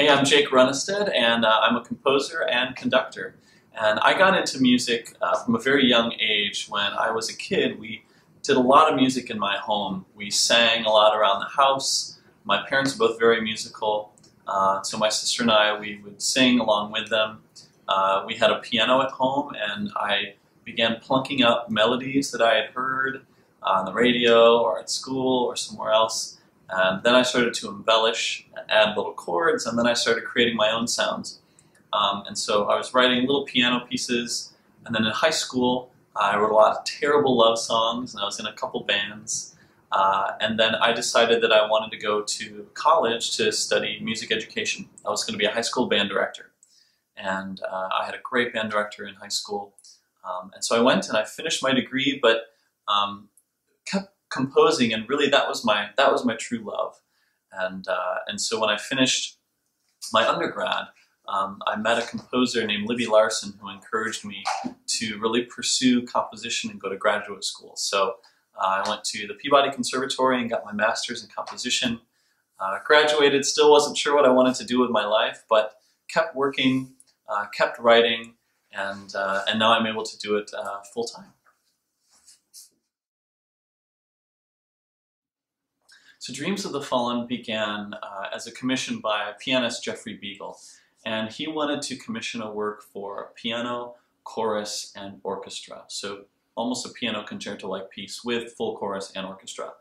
Hey, I'm Jake Runestad, and uh, I'm a composer and conductor. And I got into music uh, from a very young age. When I was a kid, we did a lot of music in my home. We sang a lot around the house. My parents were both very musical, uh, so my sister and I, we would sing along with them. Uh, we had a piano at home, and I began plunking up melodies that I had heard on the radio or at school or somewhere else. And then I started to embellish, add little chords, and then I started creating my own sounds. Um, and so I was writing little piano pieces, and then in high school, I wrote a lot of terrible love songs, and I was in a couple bands. Uh, and then I decided that I wanted to go to college to study music education. I was going to be a high school band director. And uh, I had a great band director in high school. Um, and so I went and I finished my degree, but um, kept composing, and really that was my that was my true love. And uh, and so when I finished my undergrad, um, I met a composer named Libby Larsen who encouraged me to really pursue composition and go to graduate school. So uh, I went to the Peabody Conservatory and got my master's in composition. Uh, graduated, still wasn't sure what I wanted to do with my life, but kept working, uh, kept writing, and uh, and now I'm able to do it uh, full time. So Dreams of the Fallen began uh, as a commission by pianist Jeffrey Biegel, and he wanted to commission a work for piano, chorus, and orchestra. So almost a piano concerto-like piece with full chorus and orchestra.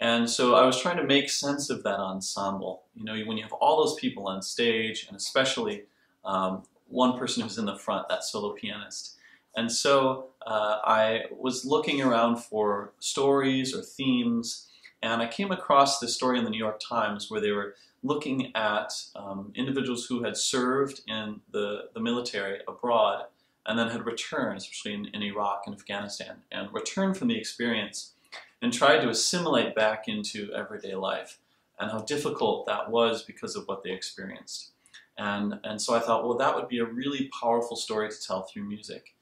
And so I was trying to make sense of that ensemble. You know, when you have all those people on stage, and especially um, one person who's in the front, that solo pianist. And so uh, I was looking around for stories or themes and I came across this story in the New York Times where they were looking at um, individuals who had served in the, the military abroad and then had returned, especially in, in Iraq and Afghanistan, and returned from the experience and tried to assimilate back into everyday life and how difficult that was because of what they experienced. And, and so I thought, well, that would be a really powerful story to tell through music.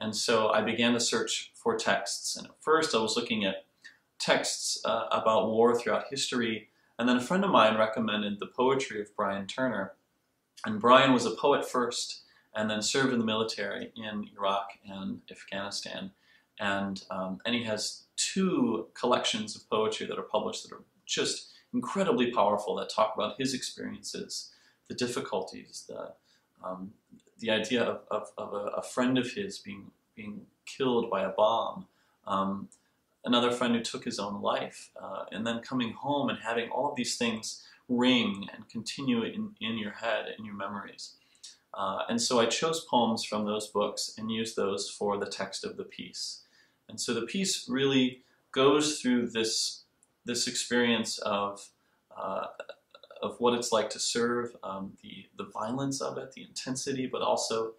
And so I began to search for texts. And at first I was looking at texts uh, about war throughout history. And then a friend of mine recommended the poetry of Brian Turner. And Brian was a poet first and then served in the military in Iraq and Afghanistan. And, um, and he has two collections of poetry that are published that are just incredibly powerful that talk about his experiences, the difficulties, the, um, the idea of, of, of a, a, friend of his being, being killed by a bomb, um, another friend who took his own life, uh, and then coming home and having all of these things ring and continue in, in your head, in your memories. Uh, and so I chose poems from those books and used those for the text of the piece. And so the piece really goes through this, this experience of, uh, of what it's like to serve, um, the, the violence of it, the intensity, but also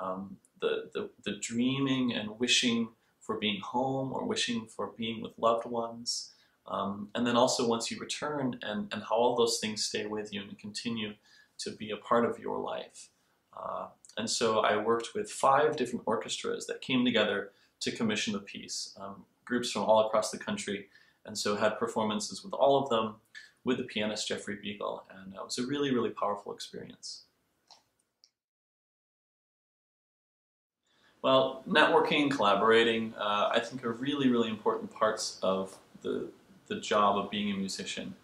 um, the, the, the dreaming and wishing for being home or wishing for being with loved ones. Um, and then also once you return and, and how all those things stay with you and continue to be a part of your life. Uh, and so I worked with five different orchestras that came together to commission the piece, um, groups from all across the country, and so had performances with all of them with the pianist Jeffrey Biegel, and it was a really, really powerful experience. Well, networking, collaborating, uh, I think are really, really important parts of the, the job of being a musician.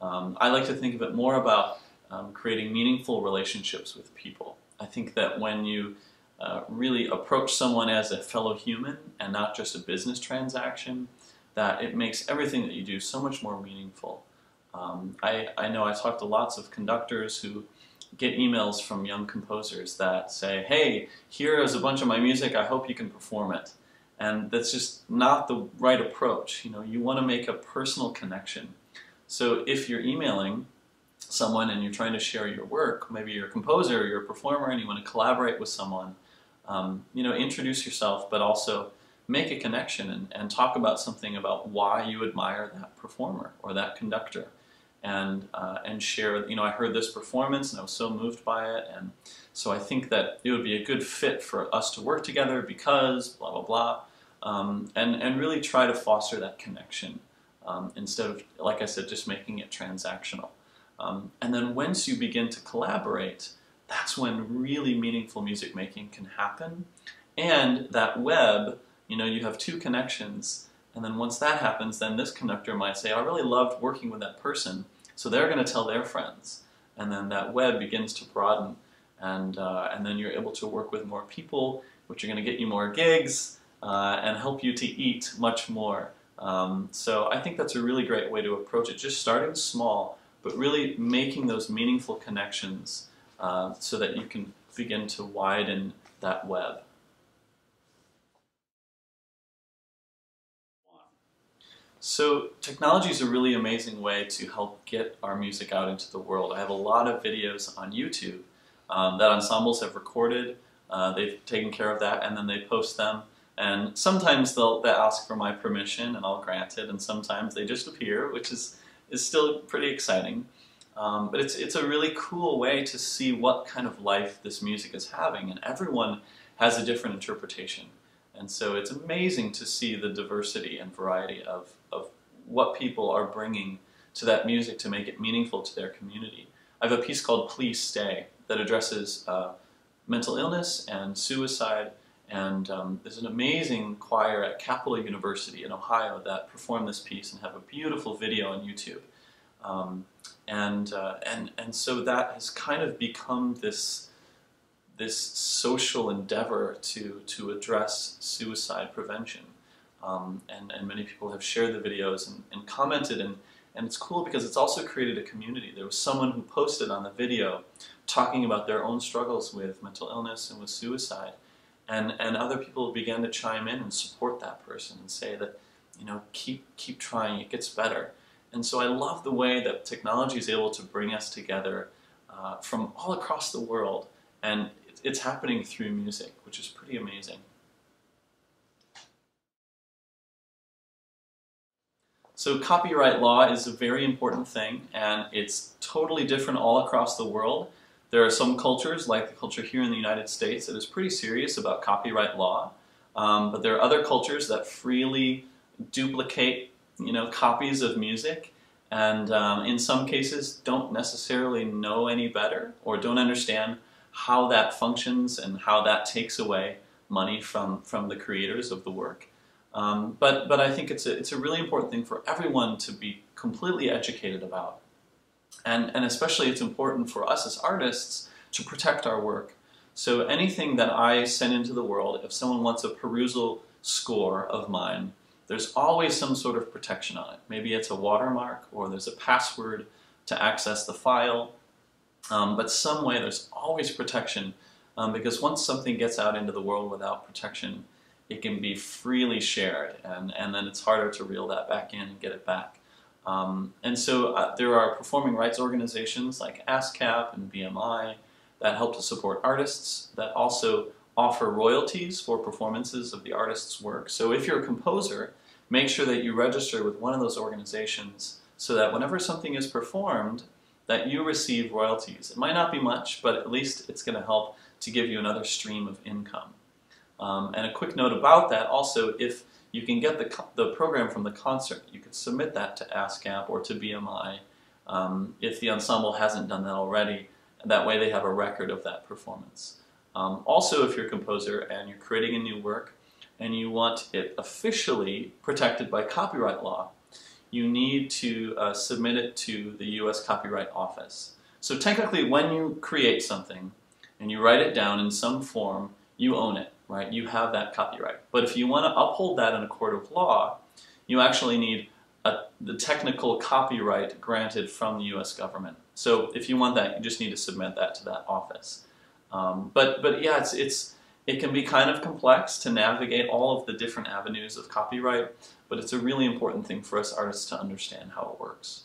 Um, I like to think of it more about um, creating meaningful relationships with people. I think that when you uh, really approach someone as a fellow human and not just a business transaction, that it makes everything that you do so much more meaningful. Um, I, I know I talked to lots of conductors who get emails from young composers that say, hey, here is a bunch of my music, I hope you can perform it. And that's just not the right approach. You know, you want to make a personal connection. So if you're emailing someone and you're trying to share your work, maybe you're a composer, you're a performer, and you want to collaborate with someone, um, you know, introduce yourself, but also make a connection and, and talk about something about why you admire that performer or that conductor and uh, and share. You know, I heard this performance and I was so moved by it, and so I think that it would be a good fit for us to work together because blah blah blah, um, and and really try to foster that connection um, instead of, like I said, just making it transactional. Um, and then once you begin to collaborate, that's when really meaningful music making can happen. And that web, you know, you have two connections, and then once that happens, then this conductor might say, I really loved working with that person. So they're going to tell their friends. And then that web begins to broaden. And, uh, and then you're able to work with more people, which are going to get you more gigs uh, and help you to eat much more. Um, so I think that's a really great way to approach it. Just starting small, but really making those meaningful connections uh, so that you can begin to widen that web. So technology is a really amazing way to help get our music out into the world. I have a lot of videos on YouTube um, that ensembles have recorded. Uh, they've taken care of that and then they post them. And sometimes they'll, they'll ask for my permission and I'll grant it, and sometimes they just appear, which is, is still pretty exciting. Um, but it's, it's a really cool way to see what kind of life this music is having, and everyone has a different interpretation. And so it's amazing to see the diversity and variety of, of what people are bringing to that music to make it meaningful to their community. I have a piece called Please Stay that addresses uh, mental illness and suicide, and um, there's an amazing choir at Capital University in Ohio that performed this piece and have a beautiful video on YouTube. Um, and uh, and and so that has kind of become this this social endeavor to to address suicide prevention. Um, and and many people have shared the videos and, and commented and and it's cool because it's also created a community. There was someone who posted on the video talking about their own struggles with mental illness and with suicide. And, and other people began to chime in and support that person and say that, you know, keep, keep trying, it gets better. And so I love the way that technology is able to bring us together uh, from all across the world. And it's happening through music, which is pretty amazing. So copyright law is a very important thing, and it's totally different all across the world. There are some cultures, like the culture here in the United States, that is pretty serious about copyright law. Um, but there are other cultures that freely duplicate you know, copies of music and um, in some cases don't necessarily know any better or don't understand how that functions and how that takes away money from, from the creators of the work. Um, but, but I think it's a, it's a really important thing for everyone to be completely educated about. And, and especially it's important for us as artists to protect our work. So anything that I send into the world, if someone wants a perusal score of mine, there's always some sort of protection on it. Maybe it's a watermark or there's a password to access the file, um, but some way there's always protection um, because once something gets out into the world without protection, it can be freely shared and, and then it's harder to reel that back in and get it back. Um, and so uh, there are performing rights organizations like ASCAP and BMI that help to support artists that also offer royalties for performances of the artist's work. So if you're a composer, make sure that you register with one of those organizations so that whenever something is performed, that you receive royalties. It might not be much, but at least it's going to help to give you another stream of income. Um, and a quick note about that also, if you can get the, the program from the concert, you can submit that to ASCAP or to BMI um, if the ensemble hasn't done that already. That way they have a record of that performance. Um, also, if you're a composer and you're creating a new work and you want it officially protected by copyright law, you need to uh, submit it to the U.S. Copyright Office. So technically, when you create something and you write it down in some form, you own it, right? You have that copyright. But if you want to uphold that in a court of law, you actually need a, the technical copyright granted from the U.S. government. So if you want that, you just need to submit that to that office. Um, but but yeah, it's it's it can be kind of complex to navigate all of the different avenues of copyright, but it's a really important thing for us artists to understand how it works.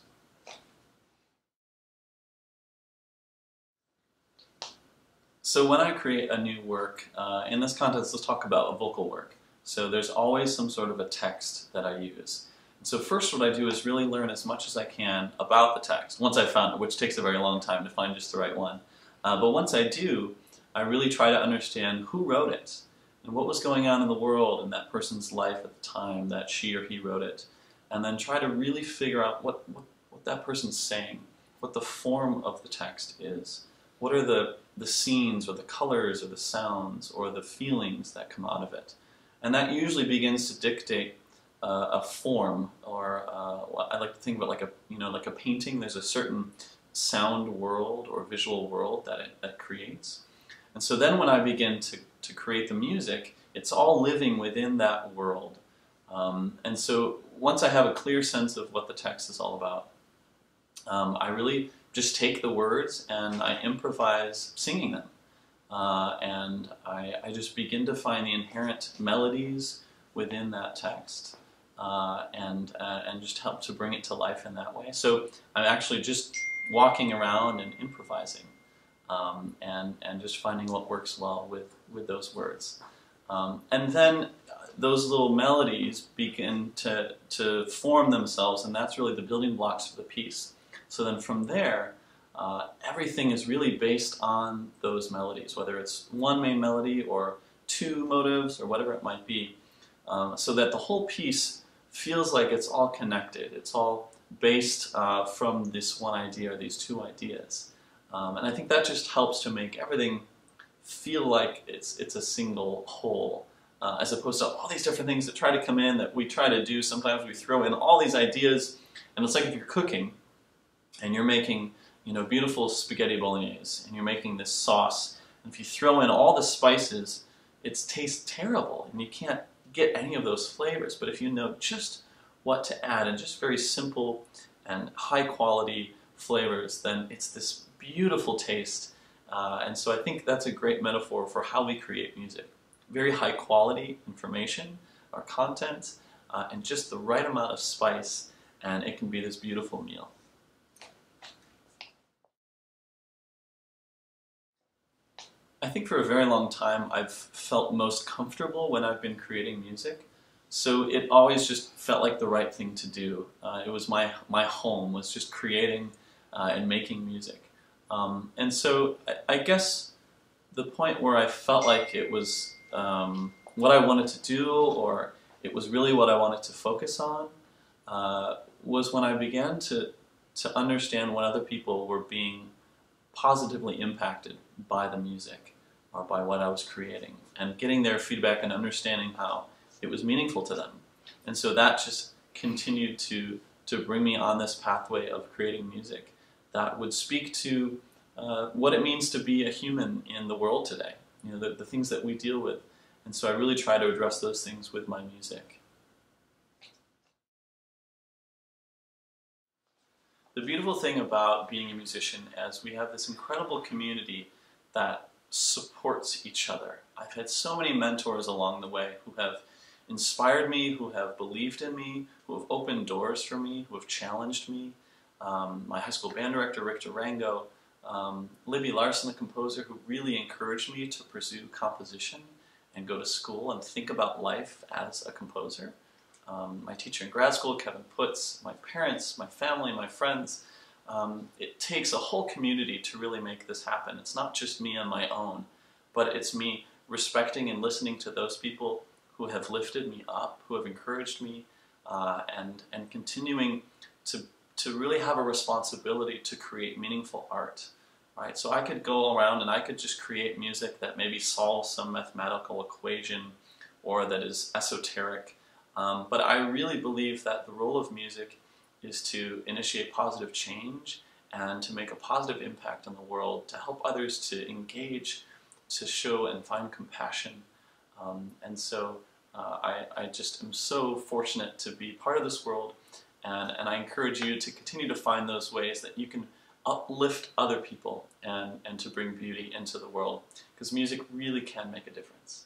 So when I create a new work, uh, in this context, let's talk about a vocal work. So there's always some sort of a text that I use. so first what I do is really learn as much as I can about the text, once I've found it, which takes a very long time to find just the right one. Uh, but once I do, I really try to understand who wrote it and what was going on in the world in that person's life at the time that she or he wrote it. And then try to really figure out what, what, what that person's saying. what the form of the text is. What are the, the scenes or the colors or the sounds or the feelings that come out of it? And that usually begins to dictate uh, a form, or uh, I like to think about like a you know like a painting. There's a certain sound world or visual world that it that creates, and so then when I begin to to create the music, it's all living within that world. Um, and so once I have a clear sense of what the text is all about, um, I really just take the words and I improvise singing them. Uh, and I, I, just begin to find the inherent melodies within that text uh, and, uh, and just help to bring it to life in that way. So I'm actually just walking around and improvising um, and, and just finding what works well with, with those words. Um, and then those little melodies begin to, to form themselves, and that's really the building blocks for the piece. So then from there, uh, everything is really based on those melodies, whether it's one main melody or two motives or whatever it might be, um, so that the whole piece feels like it's all connected. It's all based uh, from this one idea or these two ideas. Um, and I think that just helps to make everything feel like it's, it's a single whole. Uh, as opposed to all these different things that try to come in that we try to do. Sometimes we throw in all these ideas, and it's like if you're cooking and you're making you know, beautiful spaghetti bolognese, and you're making this sauce, and if you throw in all the spices, it tastes terrible, and you can't get any of those flavors. But if you know just what to add, and just very simple and high quality flavors, then it's this beautiful taste. Uh, and so I think that's a great metaphor for how we create music. Very high quality information our content, uh, and just the right amount of spice, and it can be this beautiful meal. I think for a very long time I've felt most comfortable when I've been creating music. So it always just felt like the right thing to do. Uh, it was my, my home, was just creating uh, and making music. Um, and so I, I, guess the point where I felt like it was um, what I wanted to do or it was really what I wanted to focus on uh, was when I began to, to understand when other people were being positively impacted by the music or by what I was creating and getting their feedback and understanding how it was meaningful to them. And so that just continued to, to bring me on this pathway of creating music that would speak to uh, what it means to be a human in the world today, you know, the, the things that we deal with. And so I really try to address those things with my music. The beautiful thing about being a musician is we have this incredible community that supports each other. I've had so many mentors along the way who have inspired me, who have believed in me, who have opened doors for me, who have challenged me. Um, my high school band director, Rick Durango, um, Libby Larsen, the composer, who really encouraged me to pursue composition and go to school and think about life as a composer um, my teacher in grad school, Kevin Puts, my parents, my family, my friends. Um, it takes a whole community to really make this happen. It's not just me on my own, but it's me respecting and listening to those people who have lifted me up, who have encouraged me, uh, and, and continuing to, to really have a responsibility to create meaningful art. Right? So I could go around and I could just create music that maybe solves some mathematical equation or that is esoteric um, but I really believe that the role of music is to initiate positive change and to make a positive impact on the world, to help others to engage, to show and find compassion. Um, and so uh, I, I, just am so fortunate to be part of this world, and, and I encourage you to continue to find those ways that you can uplift other people and, and to bring beauty into the world, because music really can make a difference.